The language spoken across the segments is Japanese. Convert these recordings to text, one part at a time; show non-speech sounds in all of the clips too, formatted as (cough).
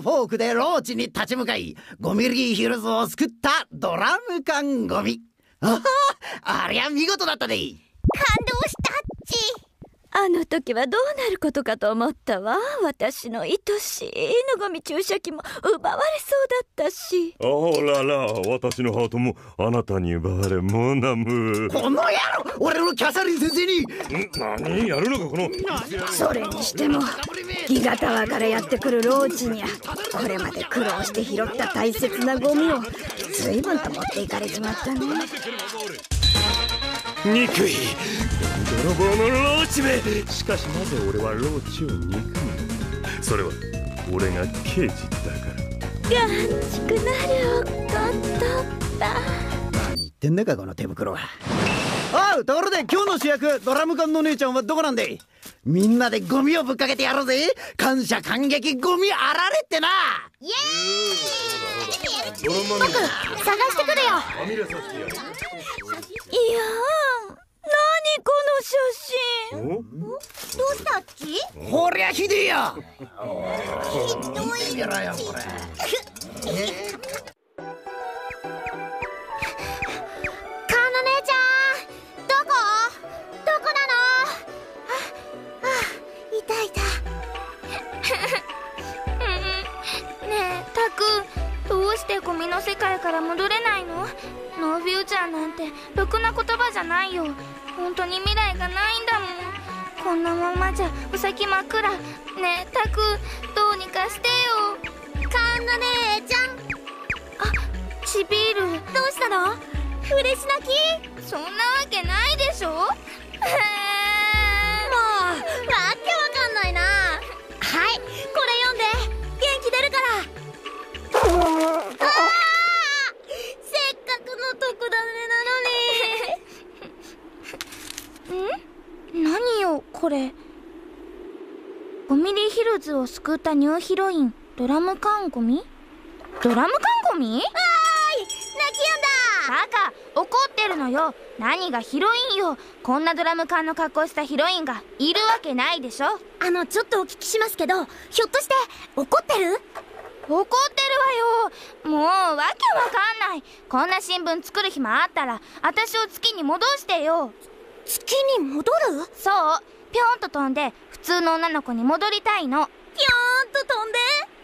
フォークでローチに立ち向かいゴミリーヒルズを救ったドラム缶ゴミ。ああありゃ見事だったで感動あの時はどうなることかと思ったわ。私の愛しいのゴミ注射器も奪われそうだったし。あらら私のハートもあなたに奪われモナム。この野郎俺のキャサリン先生に。何やるのかこの。それにしてもギガタワーからやってくるローチにはこれまで苦労して拾った大切なゴミを随分と持っていかれちまったね。憎い泥棒のローチめしかしなぜ俺はローチを憎む。のそれは俺が刑事だから。がんちくなるおことだ何言ってんだ。かこの手袋はおうところで今日の主役。ドラム缶の姉ちゃんはどこなんで？みんなでゴミをぶっかけてやろうぜ。感謝感激ゴミあられってな。イエーイ。僕探してくるよ。いやこの写真？どうしたっちこりゃひでえや。ひどいじゃないよ。本当に未来がないんだもん。こんなままじゃお先真っ暗ねえタクどうにかしてよ。カーナ姉ちゃん。あちびるどうしたの？嬉し泣き？そんなわけないでしょこれ。ゴミリーヒルズを救ったニューヒロインドラム缶ゴミ？ドラム缶ゴミ？わーい泣きやんだ。バカ怒ってるのよ。何がヒロインよ。こんなドラム缶の格好したヒロインがいるわけないでしょ。あのちょっとお聞きしますけどひょっとして怒ってる？怒ってるわよ。もうわけわかんない。こんな新聞作る暇あったら私を月に戻してよ。月に戻る？そうぴょんと飛んで普通の女の子に戻りたいの。ぴょんと飛んで。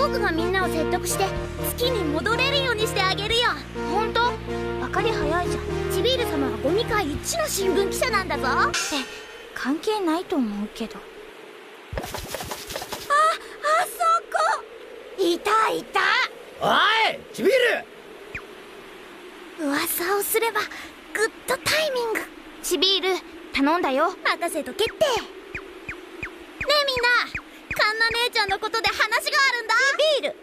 僕がみんなを説得して月に戻れるようにしてあげるよ。本当？分かり早いじゃん。ちビール様はゴミ界一の新聞記者なんだぞ。って関係ないと思うけど。ああそこ！いたいた。おいちびる！噂をすればグッドタイミング。チビール頼んだよ。任せとけって。ねえみんな姉ちゃんのことで話があるんだ。ビール。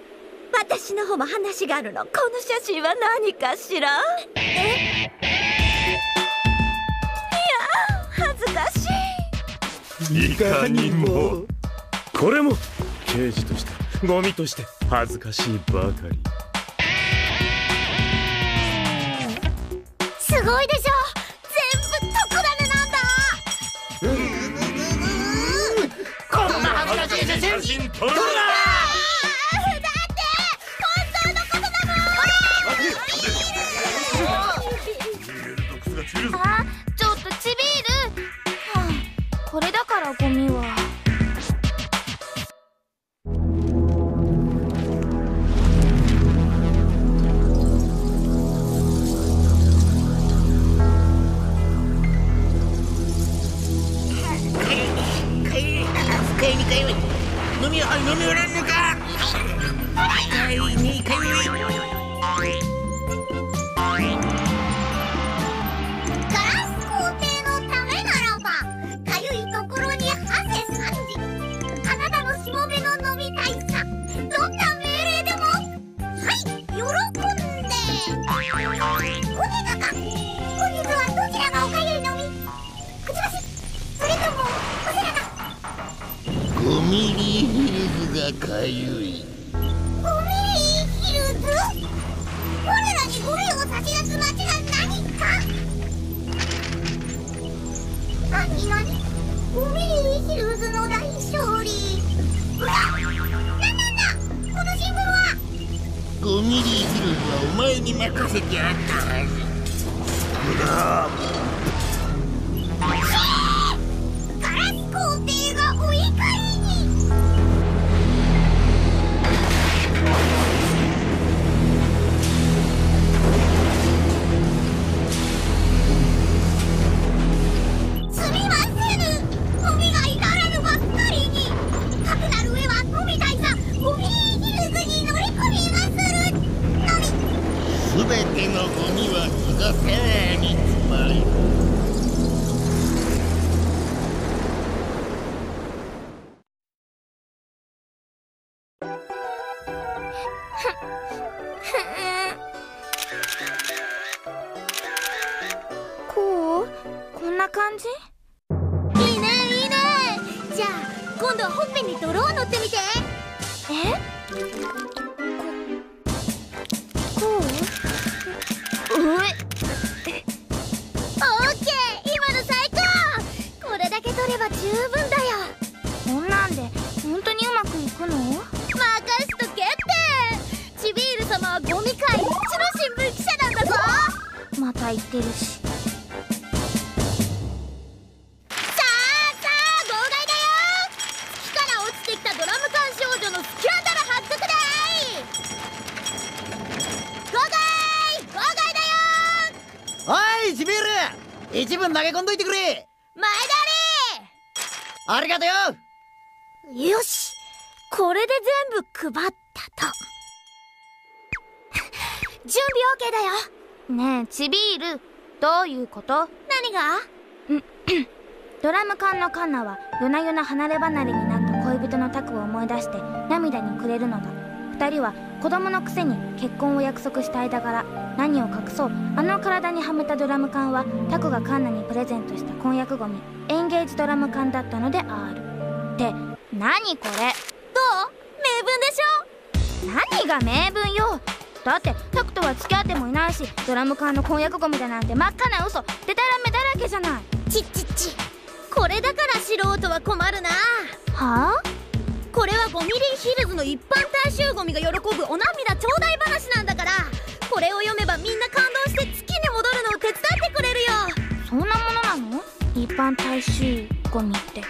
私の方も話があるの。この写真は何かしら？えい。や恥ずかしい。いかにも。これも刑事としてゴミとして恥ずかしいばかり。すごいでしょ？真写真撮るなことだもんあちょっとちびる、はあ、これだからゴミはかゆいかいかゆい飲みあ飲みおらんのか？かゆいねかゆいガラス工程のためならばかゆいところにハセ三時あなた。のしもべの飲みたいさどんな命令でもはい喜んで。とにかく本日はどちらがおかゆいのみくちばしそれミリーヒルズがかゆい。ゴミヒルズ我らにゴミを差し出す町が何か何何ゴミヒルズの大勝利うわなんなんだこのシンボルはゴミリーヒルズはお前に任せてあったはず。ガてるし。さあさあ号外だよ。月から落ちてきたドラム缶少女のスキャンダル発覚だい。号外号外だよ。おいチビール一文投げ込んどいてくれ。前田ありがとよりよし。これで全部配ったと。準備 OK だよねえチビールどういうこと？何が？ドラム缶のカンナは夜な夜な離れ離れになった恋人のタクを思い出して涙にくれるのだ。二人は子供のくせに結婚を約束した間柄何を隠そう？あの体にはめたドラム缶はタクがカンナにプレゼントした婚約ゴミ。エンゲージドラム缶だったのである。って何これ？どう？名分でしょ？何が名分よ？だってタクとは付き合ってもいないしドラム缶の婚約ゴミだなんて真っ赤な嘘。デタラメだらけじゃない。ちっちっち。これだから素人は困るな。はあ？これはゴミリーヒルズの一般大衆ゴミが喜ぶお涙ちょうだい話なんだから。これを読めばみんな感動して月に戻るのを手伝ってくれるよ。そんなものなの？一般大衆ゴミって。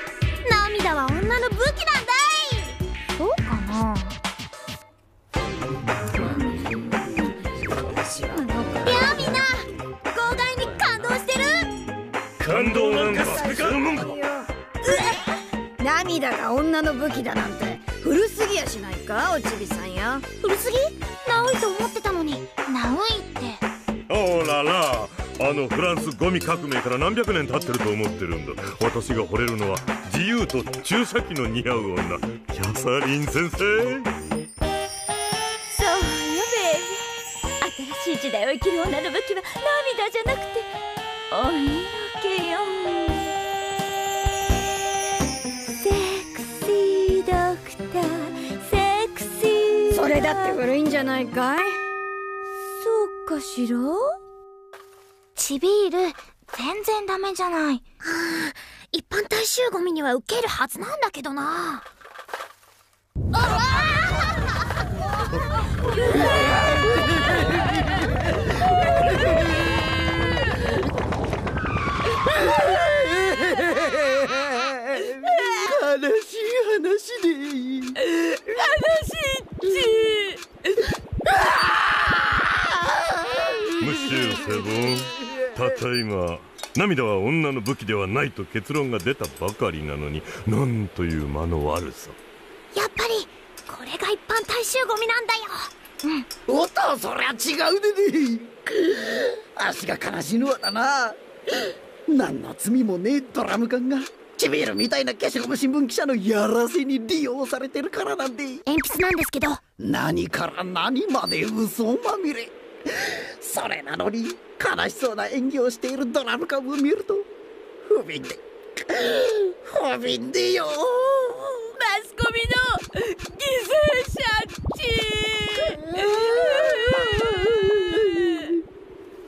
涙は女の武器なんだい。そうかな？涙が女の武器だなんて。古すぎやしないかおちびさんや。古すぎ？直いと思ってたのに。ナウイって。おらら。あのフランスゴミ革命から何百年経ってると思ってるんだ。私が惚れるのは自由と注射器の似合う女。キャサリン先生。そうよベイ新しい時代を生きる女の武器は涙じゃなくてお色気よれだって古いんじゃないかい？そうかしら？チビール全然ダメじゃない。一般大衆ゴミには受けるはずなんだけどな。悲しい話でムッシューセボン。たった今涙は女の武器ではないと結論が出たばかりなのになんという間の悪さ。やっぱりこれが一般大衆ゴミなんだよ。おっとそりゃ違うでね。足が悲しいのはだな。何の罪もねえドラム缶がチビールみたいな消しゴム新聞記者のやらせに利用されてるからなんで鉛筆なんですけど。何から何まで嘘まみれ。それなのに悲しそうな演技をしているドラム缶を見ると不憫で。不憫でよ。マス込みの犠牲者っち。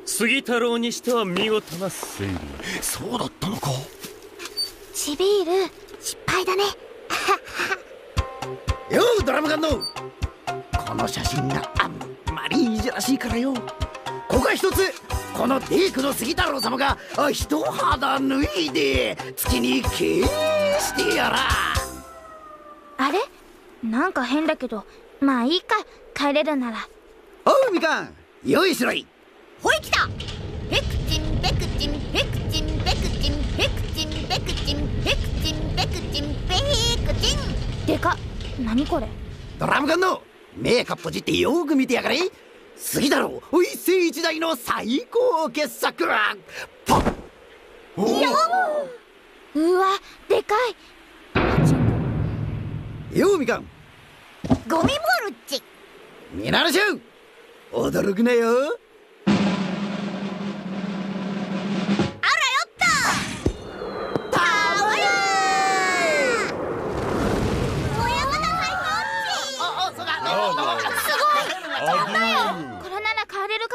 杉太郎にしては見事な推理。そうだったのかちびーる失敗だね。(laughs) ようドラム缶のこの写真があんまりいじらしいからよ。ここは一つこのデイクの杉太郎様が肌脱いで月に帰してやら。あれ？なんか変だけどまあいいか帰れるなら。おうみかん。用意しろい。ほい来た。ペクチンペクチンペクチンペクチンペクチンペクチンペクチンでかっ。何これ？ドラム缶の目かっぽじってよく見てやがれ。杉太郎一世一代の最高傑作。ポッ。おうわでかい。ようみかん。ゴミボールっち見習しゅう驚くなよ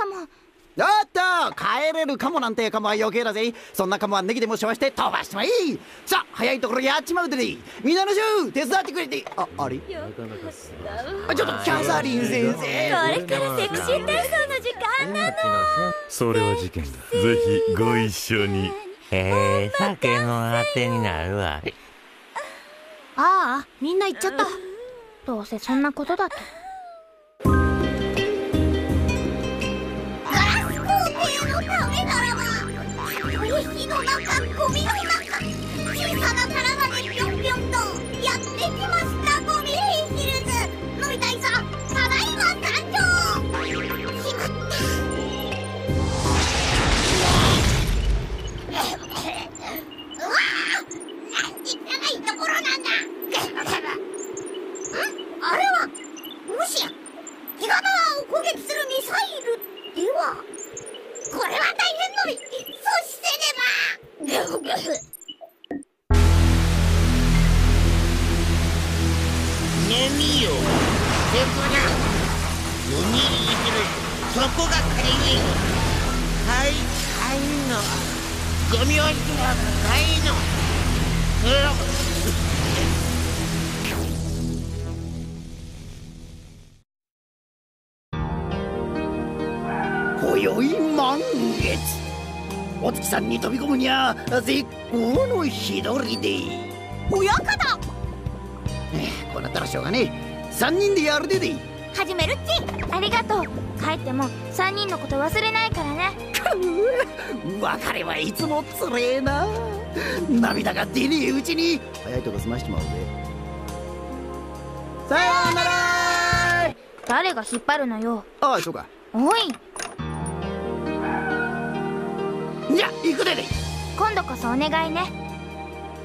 かも。おっと帰れるかもなんてかもは余計だぜ。そんなかもはネギでもしまして飛ばしてまいさあ早いところやっちまうでね。みんなのしゅう手伝ってくれて。ああれ？あちょっとキャサリン先生。これからセクシー体操の時間なの。それは事件だ。ぜひご一緒に。へえ酒のあてになるわ。ああみんな行っちゃった。どうせそんなことだとゴミの中。小さなタラがでぴょんぴょんとやってきます。に飛び込むにゃ絶好の日取りで。親方ええこうなったらしょうがねえ。3人でやるでで。始めるっち。ありがとう。帰っても3人のこと忘れないからね。別れはいつもつれえな。涙が出ねえうちに早いとこ済ましちまおうぜ。さようなら。誰が引っ張るのよ。ああそうか。おいじゃ行くでで今度こそお願いね。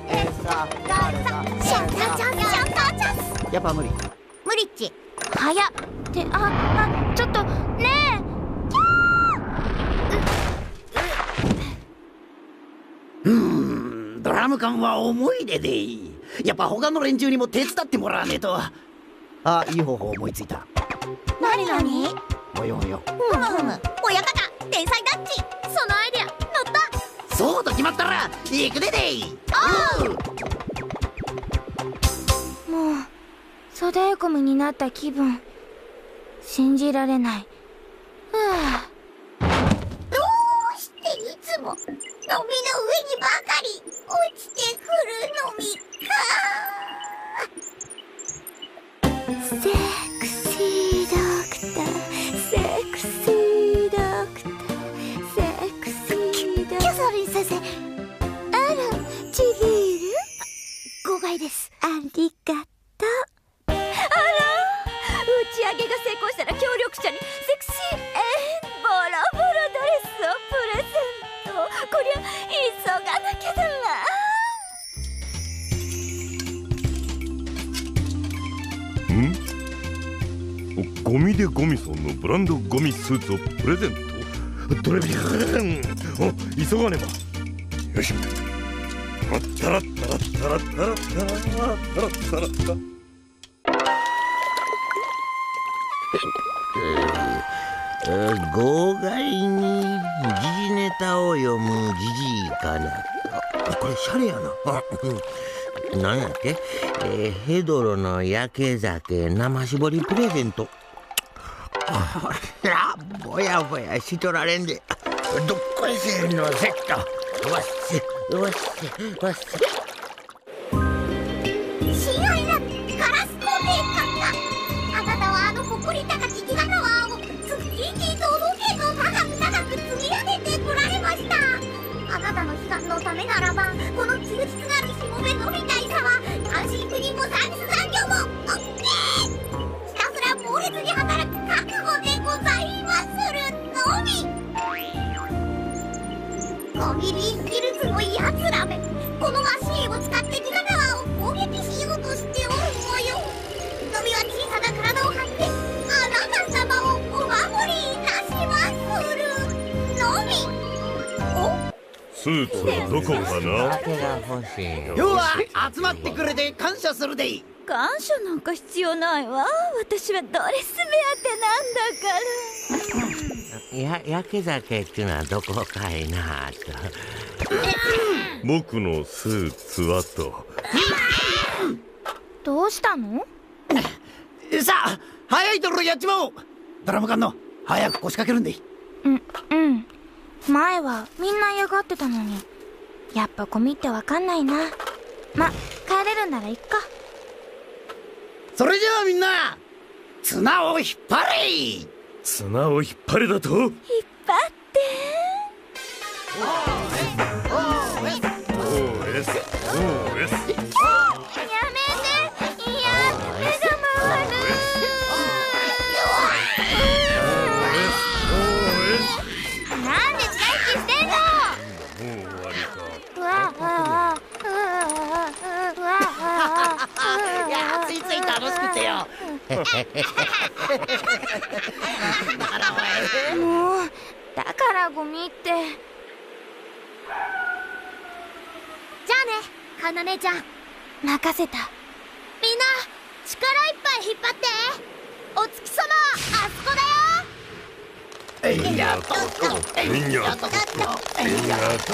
えさシャッターチャンスシャッターチャンス。やっぱ無理。無理っち。早っ。ってああちょっとねうーんドラム缶は思い出でやっぱ他の連中にも手伝ってもらわねえと。あいい方法思いついた。何何？およおよふむふむ。親方天才だっちそのアイデア。乗ったそうと決まったら行くででおうえもう粗大ゴミになった気分。信じられない。ふあどうしていつも飲みの上にばかり落ちてくるのみか。セスーツをプレゼント。ドレビお急がねば。よし。タえー、号外に時事ネタを読むじじいかな。あこれシャレやな、ん、何やっけ、えー、ヘドロの焼け酒生搾りプレゼント。ほらぼやぼやしとられんで。どっこいせんのせっと。わっせわっせわっせ。が欲しい今日は集まってくれて感謝するでい感謝なんか必要ないわ。私はドレス目当てなんだから。や焼け酒っていうのはどこかいなと。(laughs) 僕のスーツはと。(laughs) どうしたの？さあ早いところやっちまおう。ドラム缶の早く腰掛けるんでい。うんうん。前はみんな嫌がってたのにやっぱゴミってわかんないな。ま帰れるならいっかそれじゃあみんな綱を引っ張れ。綱を引っ張れだと？引っ張って。おーエスおーエスやめてい楽しくてよ。もうだからゴミって。じゃあねかなねちゃん。みんな任せた力いっぱい引っ張って。お月様あそこだよ。えいやっとえいやっとえいやっと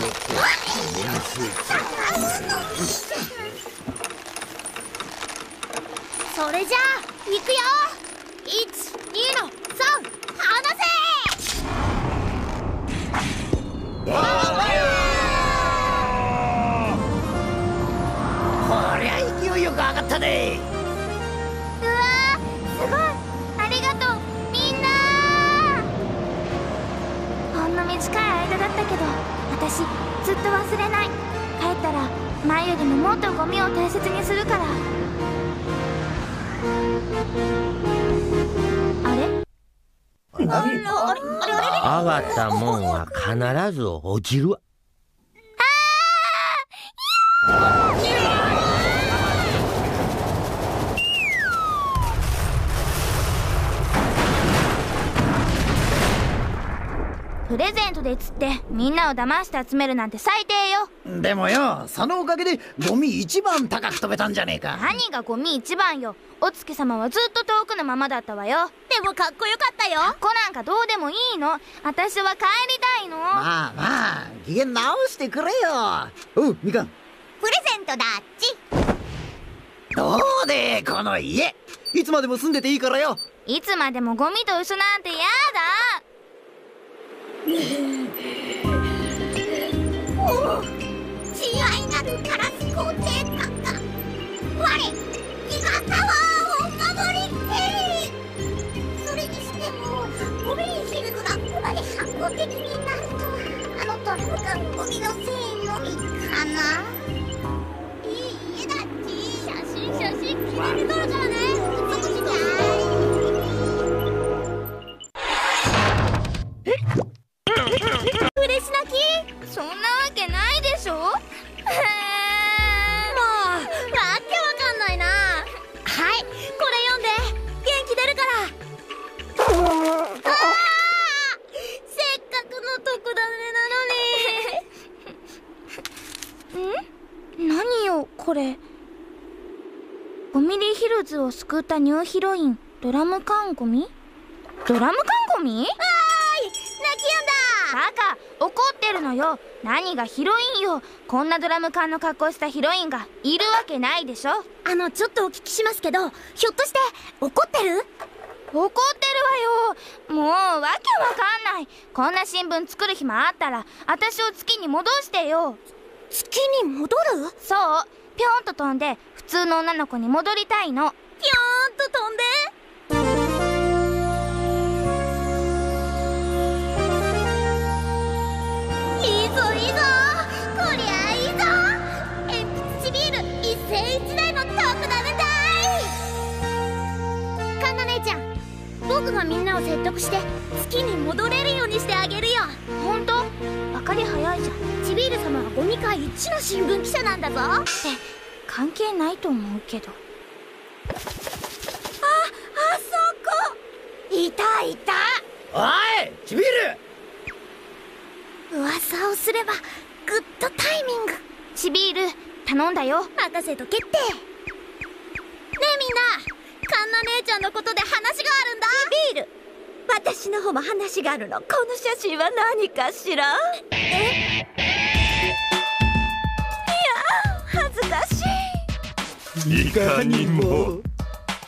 それじゃあ行くよ。12の3離せ！こりゃ勢いよく上がったね。うわーすごい。ありがとうみんな。ほんの短い間だったけど私ずっと忘れない。帰ったら前よりももっとゴミを大切にするからあれ？上がったもんは必ず落ちるわプレゼントでつってみんなを騙して集めるなんて最低よでもよそのおかげでゴミ一番高く飛べたんじゃねえか何がゴミ一番よお月様はずっと遠くのままだったわよ。でもかっこよかったよ。子なんかどうでもいいの。私は帰りたいの。まあまあ機嫌直してくれよ。おうみかん。プレゼントだっち。どうでこの家。いつまでも住んでていいからよ。いつまでもゴミと一緒なんてやだ。(laughs) 慈愛なるガラス皇帝閣下我ギガタワまで反抗的になるとはあのドラム缶ゴミのせいのみかな？いい家だっち写真写真記念に撮るからじゃ嬉し泣き？そんなわけないでしょ？を救ったニューヒロインドラム缶ゴミ？ドラム缶ゴミ？泣きバカ怒ってるのよ。何がヒロインよ。こんだドラム缶の格好したヒロインがいるわけないでしょ。やんだあのちょっとお聞きしますけどひょっとして怒ってる？怒ってるわよ。もうわけわかんない。こんな新聞作る暇あったら私を月に戻してよ。月に戻る？そう。ぴょんと飛んで普通の女の子に戻りたいのーんと飛んで。いいぞいいぞ。こりゃいいぞ。鉛筆ちビール一世一代の特ダネだい。カンナ姉ちゃん僕がみんなを説得して月に戻れるようにしてあげるよ。本当？分かり早いじゃん。チビール様はゴミ界一の新聞記者なんだぞ。って関係ないと思うけどあそこいた。おいちびる。噂をすればグッドタイミング。チビール頼んだよ。任せとけって。ねえみんなカンナ姉ちゃんのことで話があるんだ。ビール私の方も話があるの。この写真は何かしら？え？いや恥ずかしい。いかにも。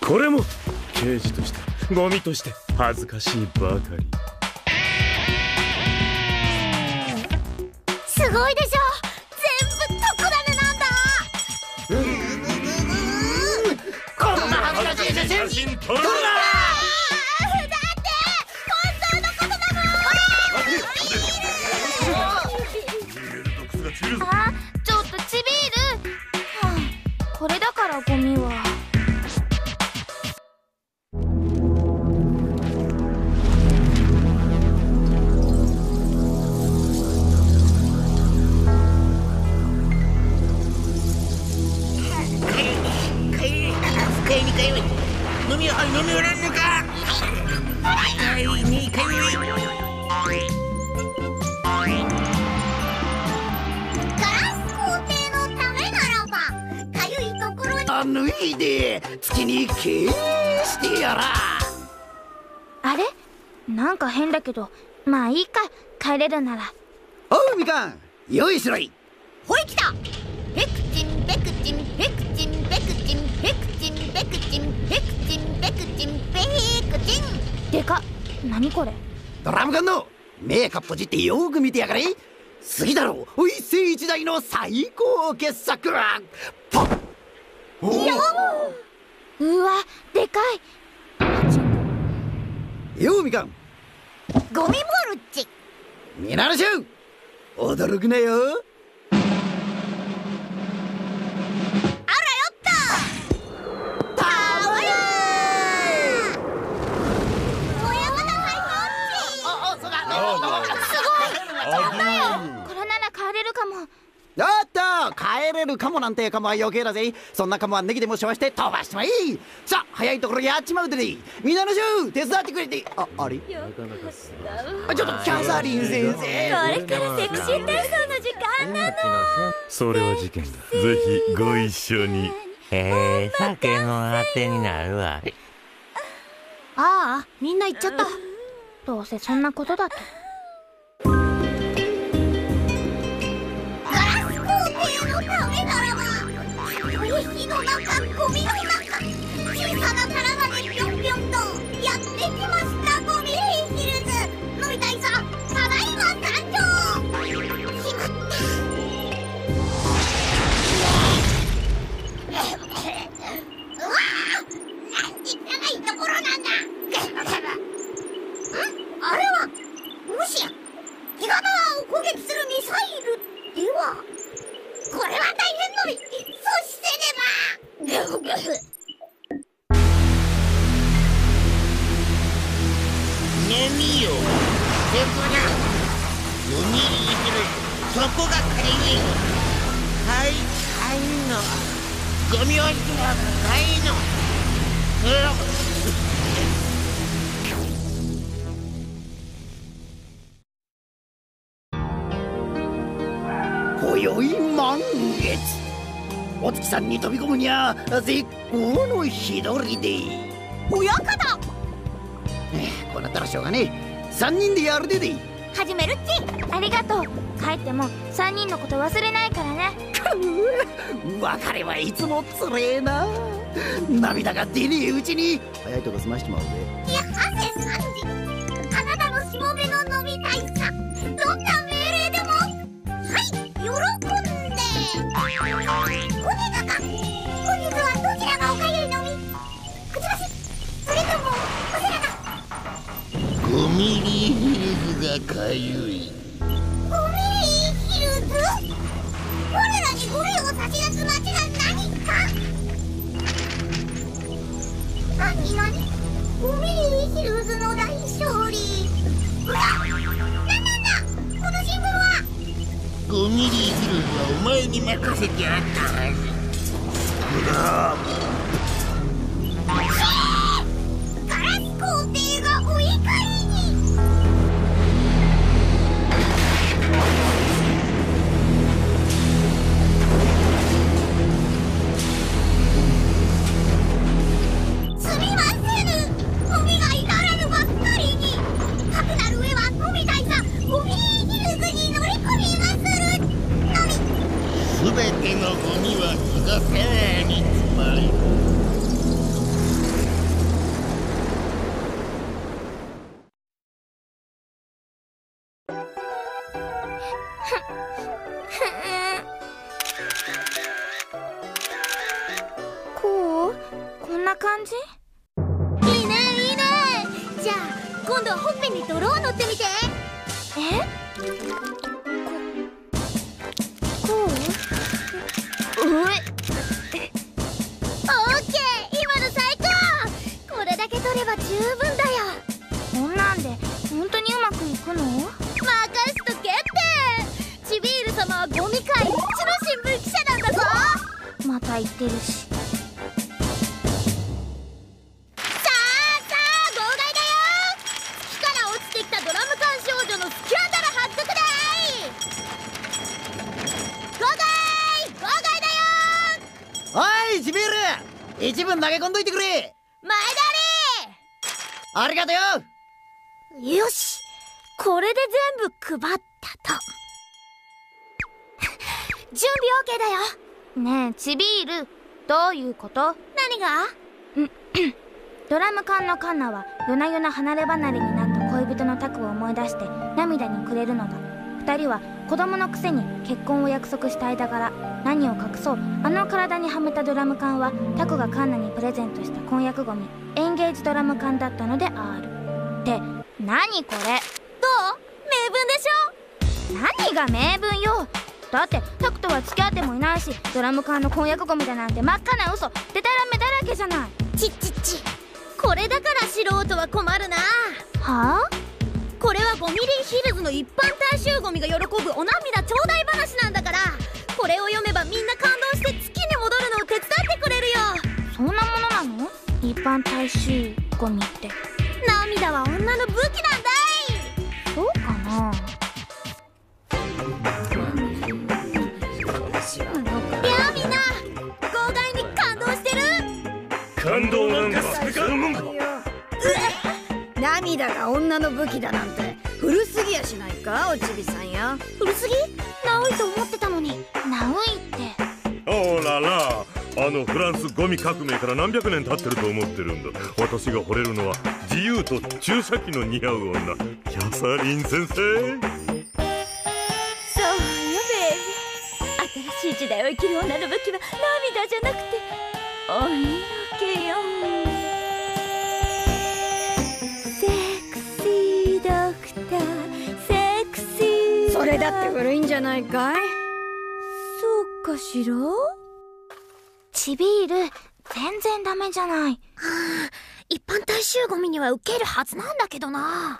これも刑事としてゴミとして恥ずかしいばかり。すごいでしょ。全部ネなんだ。こんな恥ずかしい写真真撮るな。あどまあいいか帰れるなら。おうみかん用意しろい。ほいきた。ペクチンペクチンペクチンペクチンペクチンペクチンペクチンペクチンペクチンでかっ。何これ？ドラム缶の目かっぽじってよーく見てやがれ。次だろう。一世一代の最高傑作。ポッ。おおうわでかい。ようみかんゴミボルル驚くなよ。あらよっとパワっち。すごい。よ。これなら帰れるかも。帰れるかもなんてかもは余計だぜ。そんなかもはネギでもしわして飛ばしてまいさあ早いところやっちまうでね。みんなのしゅ手伝ってくれて。ああれ？あちょっとキャサリン先生。これからセクシー体操の時間なのそれは事件だ。ぜひご一緒に。へえ酒のあてになるわ。ああみんな行っちゃった。どうせそんなことだとゴミの中。小さな体でぴょんぴょんとやってきました。お月さんに飛び込むにゃ絶好の日取りで。親方このなったらしょうがねえ。3人でやるでで始めるっち。ありがとう。帰っても3人のこと忘れないからね。別れはいつもつれえな。涙が出ねえうちに。早いとこ済ましてまうぜ。いや汗三時5ミリヒルズがかゆい。ゴミヒルズ？我らにゴミを差し出す町が何か？何何ゴミヒルズの大勝利。うわなんなんだ？この新聞は？5ミリヒルズはお前に任せてあったはず。ガ一文投げ込んどいてくれ。前ありがとよ。よし。これで全部配ったと。(laughs) 準備 OK だよ。ねえチビールどういうこと？何が？(clears throat) ドラム缶のカンナは夜な夜な離れ離れになった恋人のタクを思い出して涙にくれるのだ。二人は子供のくせに結婚を約束した間柄何を隠そう。あの体にはめたドラム缶はタクがカンナにプレゼントした婚約ゴミエンゲージドラム缶だったのである。って何これ？どう？名分でしょ？何が名分よ？だってタクとは付き合ってもいないしドラム缶の婚約ゴミだなんて真っ赤な嘘デタラメだらけじゃない。ちっちっち。これだから素人は困るな。はあ？これは5ミリヒルズの一般大衆ゴミが喜ぶお涙頂戴話なんだから。これを読の一般大衆ゴミって。涙は女の武器なんだいそうかなやあみんな号外に感動してる感動なんかそのもんか涙が女の武器だなんて。古すぎやしないかおちびさんや。古すぎ？ナウいと思ってたのに。ナウイっておららあのフランスゴミ革命から何百年経ってると思ってるんだ。私が惚れるのは自由と注射器の似合う女。キャサリン先生。そうよベイビー新しい時代を生きる女の武器は涙じゃなくてお色気よ。セクシードクターセクシー。それだって古いんじゃないかい？そうかしら？チビール全然ダメじゃない。一般大衆ゴミには受けるはずなんだけどな。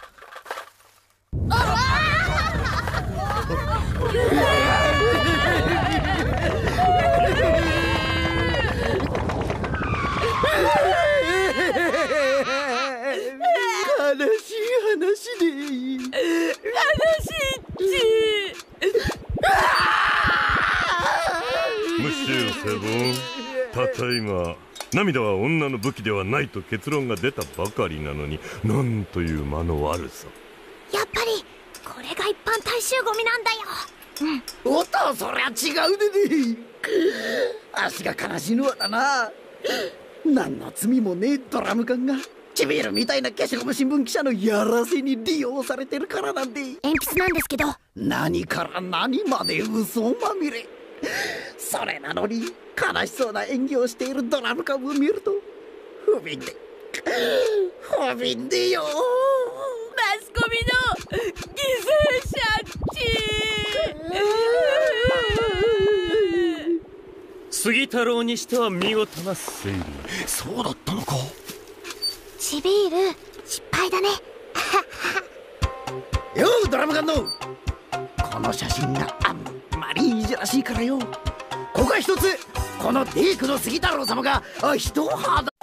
悲しい話でムッシュセボンたった今涙は女の武器ではないと結論が出たばかりなのになんという間の悪さ。やっぱりこれが一般大衆ゴミなんだよ。おっとそりゃ違うでね。足が悲しいのはだな。何の罪もねえドラム缶がチビールみたいな消しゴム新聞記者のやらせに利用されてるからなんで。鉛筆なんですけど。何から何まで嘘まみれ。それなのに悲しそうな演技をしているドラム缶を見ると不憫で不憫でよ。マスコミの犠牲者杉太郎にしては見事な推理。そうだったのか。ちビール失敗だね。(laughs) ようドラム缶の。この写真があんまりいじらしいからよ。ここは一つこのディークの杉太郎様が一肌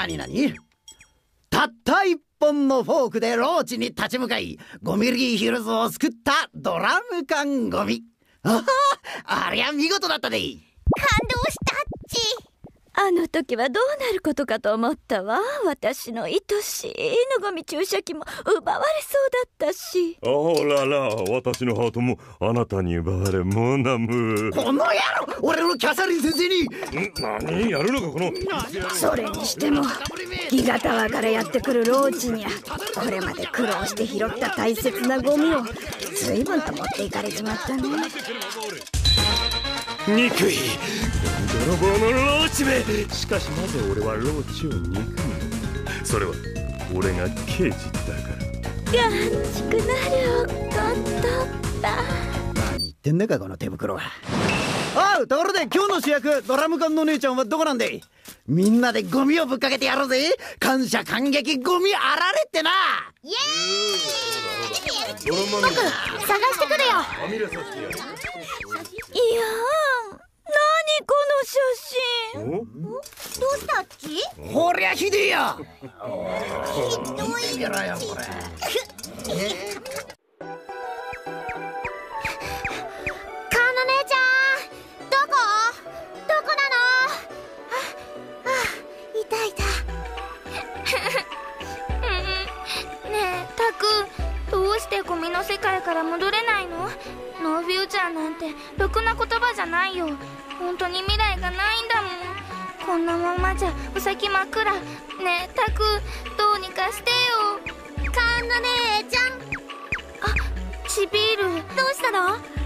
何何、たった一本のフォークでローチに立ち向かいゴミリーヒルズを救ったドラム缶ゴミ。ああありゃ見事だったで感動したっち。あの時はどうなることかと思ったわ。私の愛しいのゴミ注射器も奪われそうだったし。あらら私のハートもあなたに奪われモナム。この野郎俺のキャサリン先生に。ん何やるのかこの。それにしてもギガタワーからやってくるローチにはこれまで苦労して拾った大切なゴミを随分と持っていかれちまったね。憎い泥棒のローチめしかしなぜ俺はローチを憎むのそれは俺が刑事だから。がんちくなるおことだ何言ってんだかこの手袋。はおうところで今日の主役。ドラム缶の姉ちゃんはどこなんでみんなでゴミをぶっかけてやろうぜ。感謝感激ゴミあられってな。イエーイ。泥まみれ探してくるよ。いやこの写真？お？どうしたっちほりゃひでえや！ひどい見ろよこれ。カーナ姉ちゃんどこ？どこなの？ああ痛い痛 (laughs) ねえタクどうしてゴミの世界から戻れないの？ノーフューチャーなんてろくな言葉じゃないよ。本当に未来がないんだもん。こんなままじゃお先真っ暗。ねえタクどうにかしてよ。カンナ姉ちゃん。あちビールどうしたの？